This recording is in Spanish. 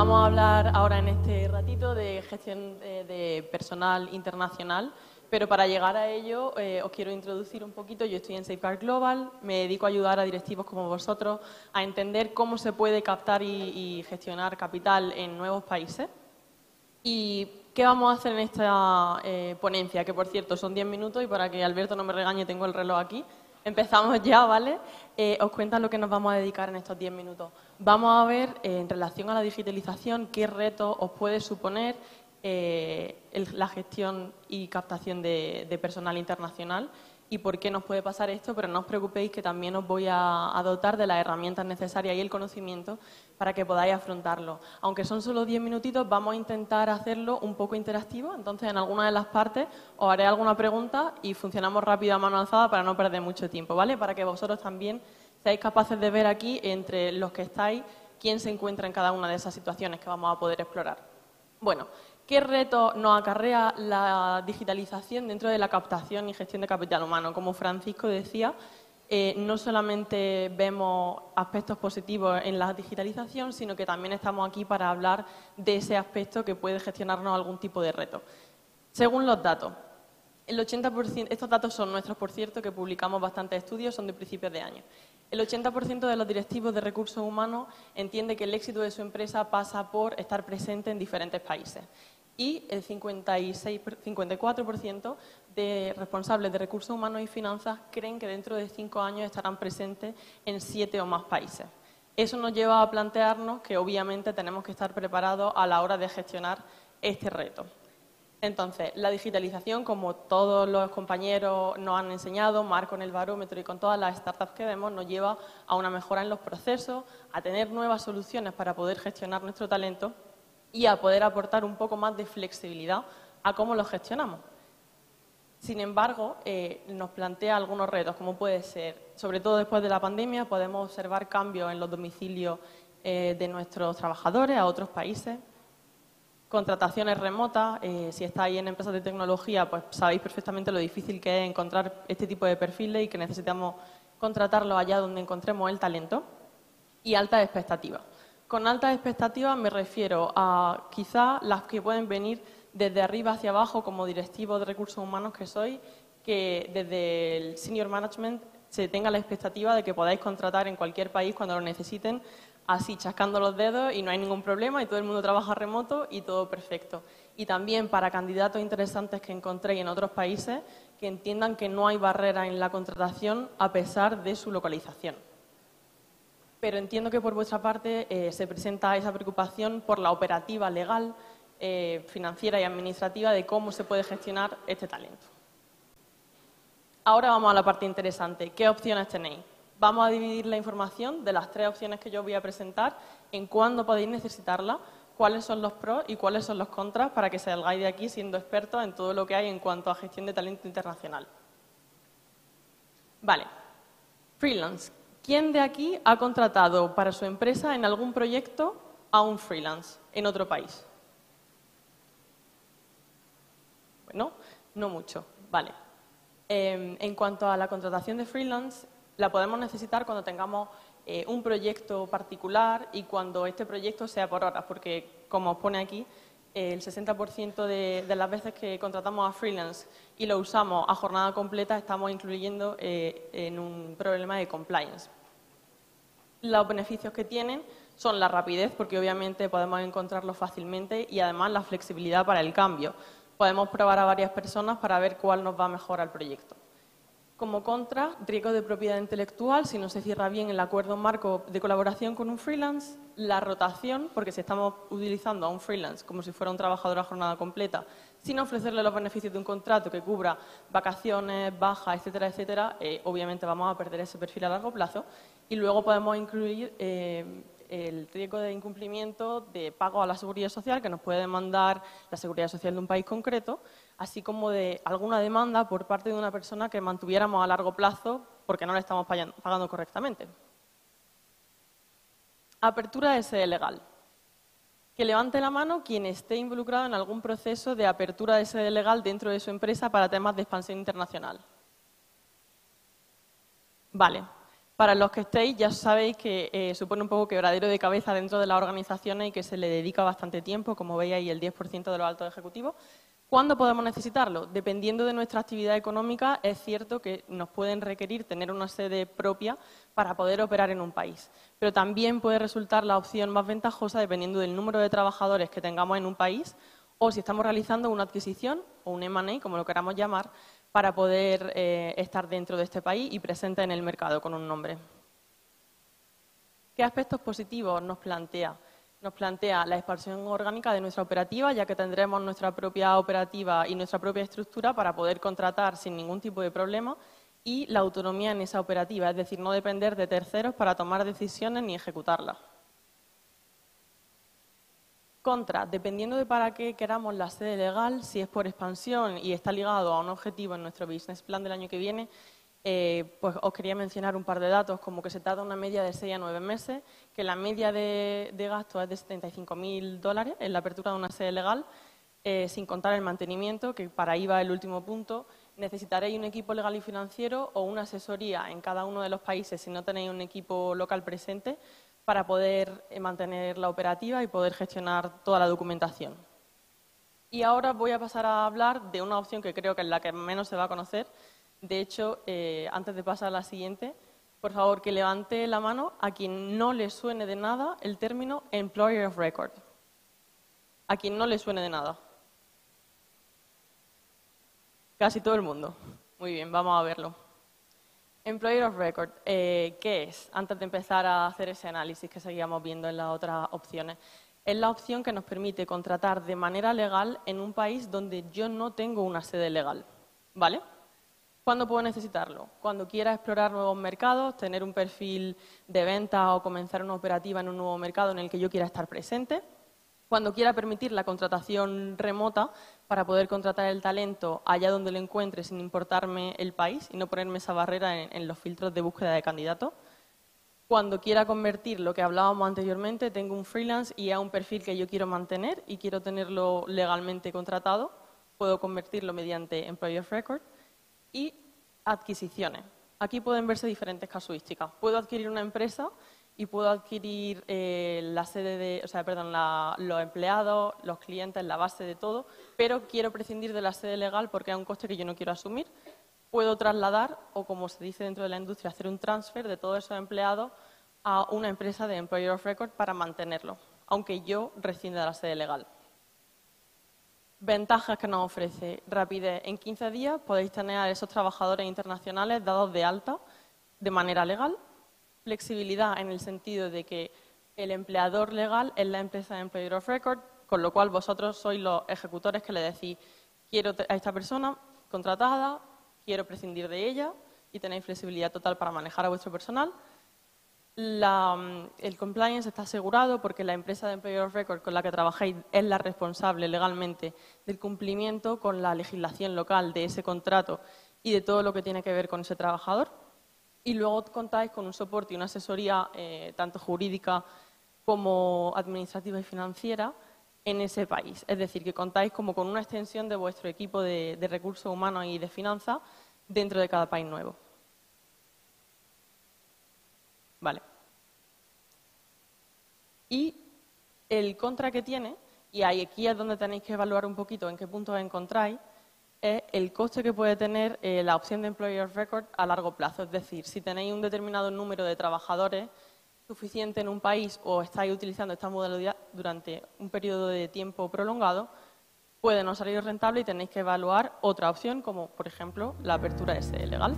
Vamos a hablar ahora en este ratito de gestión eh, de personal internacional, pero para llegar a ello eh, os quiero introducir un poquito. Yo estoy en Safeguard Global, me dedico a ayudar a directivos como vosotros a entender cómo se puede captar y, gestionar capital en nuevos países. ¿Y qué vamos a hacer en esta eh, ponencia? Que por cierto son 10 minutos y para que Alberto no me regañe tengo el reloj aquí. Empezamos ya, ¿vale? Eh, os cuento lo que nos vamos a dedicar en estos 10 minutos. Vamos a ver, eh, en relación a la digitalización, qué retos os puede suponer eh, la gestión y captación de personal internacional y por qué nos puede pasar esto, pero no os preocupéis que también os voy a, dotar de las herramientas necesarias y el conocimiento para que podáis afrontarlo. Aunque son solo 10 minutitos, vamos a intentar hacerlo un poco interactivo, entonces en alguna de las partes os haré alguna pregunta y funcionamos rápido a mano alzada para no perder mucho tiempo, ¿vale? Para que vosotros también seáis capaces de ver aquí entre los que estáis quién se encuentra en cada una de esas situaciones que vamos a poder explorar. Bueno, ¿Qué reto nos acarrea la digitalización dentro de la captación y gestión de capital humano? Como Francisco decía, eh, no solamente vemos aspectos positivos en la digitalización, sino que también estamos aquí para hablar de ese aspecto que puede gestionarnos algún tipo de reto. Según los datos, el 80%, estos datos son nuestros, por cierto, que publicamos bastantes estudios, son de principios de año. El 80% de los directivos de recursos humanos entiende que el éxito de su empresa pasa por estar presente en diferentes países y el 56, 54% de responsables de recursos humanos y finanzas creen que dentro de cinco años estarán presentes en siete o más países. Eso nos lleva a plantearnos que obviamente tenemos que estar preparados a la hora de gestionar este reto. Entonces, la digitalización, como todos los compañeros nos han enseñado, Marco en el barómetro y con todas las startups que vemos, nos lleva a una mejora en los procesos, a tener nuevas soluciones para poder gestionar nuestro talento y a poder aportar un poco más de flexibilidad a cómo lo gestionamos. Sin embargo, eh, nos plantea algunos retos, como puede ser, sobre todo después de la pandemia, podemos observar cambios en los domicilios eh, de nuestros trabajadores a otros países, contrataciones remotas, eh, si estáis en empresas de tecnología, pues sabéis perfectamente lo difícil que es encontrar este tipo de perfiles y que necesitamos contratarlo allá donde encontremos el talento, y altas expectativas. Con altas expectativas me refiero a quizá las que pueden venir desde arriba hacia abajo como directivo de recursos humanos que soy, que desde el senior management se tenga la expectativa de que podáis contratar en cualquier país cuando lo necesiten, así chascando los dedos y no hay ningún problema y todo el mundo trabaja remoto y todo perfecto. Y también para candidatos interesantes que encontréis en otros países que entiendan que no hay barrera en la contratación a pesar de su localización pero entiendo que por vuestra parte eh, se presenta esa preocupación por la operativa legal, eh, financiera y administrativa de cómo se puede gestionar este talento. Ahora vamos a la parte interesante. ¿Qué opciones tenéis? Vamos a dividir la información de las tres opciones que yo voy a presentar en cuándo podéis necesitarla, cuáles son los pros y cuáles son los contras para que salgáis de aquí siendo expertos en todo lo que hay en cuanto a gestión de talento internacional. Vale. Freelance. ¿Quién de aquí ha contratado para su empresa en algún proyecto a un freelance en otro país? Bueno, no mucho. Vale. Em, en cuanto a la contratación de freelance, la podemos necesitar cuando tengamos eh, un proyecto particular y cuando este proyecto sea por horas, porque como os pone aquí, el 60% de, de, las veces que contratamos a freelance y lo usamos a jornada completa, estamos incluyendo eh, en un problema de compliance. Los beneficios que tienen son la rapidez, porque obviamente podemos encontrarlo fácilmente, y además la flexibilidad para el cambio. Podemos probar a varias personas para ver cuál nos va mejor al proyecto. Como contra, riesgo de propiedad intelectual, si no se cierra bien el acuerdo marco de colaboración con un freelance, la rotación, porque si estamos utilizando a un freelance como si fuera un trabajador a jornada completa, sin ofrecerle los beneficios de un contrato que cubra vacaciones, bajas, etcétera, etcétera, eh, obviamente vamos a perder ese perfil a largo plazo. Y luego podemos incluir eh, el riesgo de incumplimiento de pago a la seguridad social que nos puede demandar la seguridad social de un país concreto, así como de alguna demanda por parte de una persona que mantuviéramos a largo plazo porque no le estamos pagando correctamente. Apertura de sede legal. Que levante la mano quien esté involucrado en algún proceso de apertura de sede legal dentro de su empresa para temas de expansión internacional. Vale, Para los que estéis, ya sabéis que eh, supone un poco quebradero de cabeza dentro de las organizaciones y que se le dedica bastante tiempo, como veis ahí, el 10% de los altos ejecutivos. ¿Cuándo podemos necesitarlo? Dependiendo de nuestra actividad económica, es cierto que nos pueden requerir tener una sede propia para poder operar en un país. Pero también puede resultar la opción más ventajosa dependiendo del número de trabajadores que tengamos en un país o si estamos realizando una adquisición o un M&A, como lo queramos llamar, para poder eh, estar dentro de este país y presente en el mercado con un nombre. ¿Qué aspectos positivos nos plantea? Nos plantea la expansión orgánica de nuestra operativa, ya que tendremos nuestra propia operativa y nuestra propia estructura para poder contratar sin ningún tipo de problema y la autonomía en esa operativa, es decir, no depender de terceros para tomar decisiones ni ejecutarlas. Contra, dependiendo de para qué queramos la sede legal, si es por expansión y está ligado a un objetivo en nuestro business plan del año que viene, eh, pues os quería mencionar un par de datos, como que se tarda una media de 6 a 9 meses, que la media de, gasto es de 75.000 dólares en la apertura de una sede legal, eh, sin contar el mantenimiento, que para ahí va el último punto. Necesitaréis un equipo legal y financiero o una asesoría en cada uno de los países si no tenéis un equipo local presente para poder eh, mantener la operativa y poder gestionar toda la documentación. Y ahora voy a pasar a hablar de una opción que creo que es la que menos se va a conocer. De hecho, eh, antes de pasar a la siguiente, por favor, que levante la mano a quien no le suene de nada el término Employer of Record. A quien no le suene de nada. Casi todo el mundo. Muy bien, vamos a verlo. Employer of Record, eh, ¿qué es? Antes de empezar a hacer ese análisis que seguíamos viendo en las otras opciones. Es la opción que nos permite contratar de manera legal en un país donde yo no tengo una sede legal. ¿Vale? ¿Cuándo puedo necesitarlo? Cuando quiera explorar nuevos mercados, tener un perfil de venta o comenzar una operativa en un nuevo mercado en el que yo quiera estar presente cuando quiera permitir la contratación remota para poder contratar el talento allá donde lo encuentre sin importarme el país y no ponerme esa barrera en, los filtros de búsqueda de candidatos. Cuando quiera convertir lo que hablábamos anteriormente, tengo un freelance y a un perfil que yo quiero mantener y quiero tenerlo legalmente contratado, puedo convertirlo mediante Employer Record. Y adquisiciones. Aquí pueden verse diferentes casuísticas. Puedo adquirir una empresa y puedo adquirir eh, la sede de, o sea, perdón, los empleados, los clientes, la base de todo, pero quiero prescindir de la sede legal porque es un coste que yo no quiero asumir. Puedo trasladar, o como se dice dentro de la industria, hacer un transfer de todos esos empleados a una empresa de Employer of Record para mantenerlo, aunque yo rescinda de la sede legal. Ventajas que nos ofrece. Rapidez. En 15 días podéis tener a esos trabajadores internacionales dados de alta de manera legal flexibilidad en el sentido de que el empleador legal es la empresa de Employer of Record, con lo cual vosotros sois los ejecutores que le decís, quiero a esta persona contratada, quiero prescindir de ella y tenéis flexibilidad total para manejar a vuestro personal. Mm, el compliance está asegurado porque la empresa de Employer of Record con la que trabajáis es la responsable legalmente del cumplimiento con la legislación local de ese contrato y de todo lo que tiene que ver con ese trabajador y luego contáis con un soporte y una asesoría eh, tanto jurídica como administrativa y financiera en ese país. Es decir, que contáis como con una extensión de vuestro equipo de, recursos humanos y de finanzas dentro de cada país nuevo. Vale. Y el contra que tiene, y aquí es donde tenéis que evaluar un poquito en qué punto encontráis, es el coste que puede tener eh, la opción de Employer Record a largo plazo. Es decir, si tenéis un determinado número de trabajadores suficiente en un país o estáis utilizando esta modalidad durante un periodo de tiempo prolongado, puede no salir rentable y tenéis que evaluar otra opción, como por ejemplo la apertura de sede legal.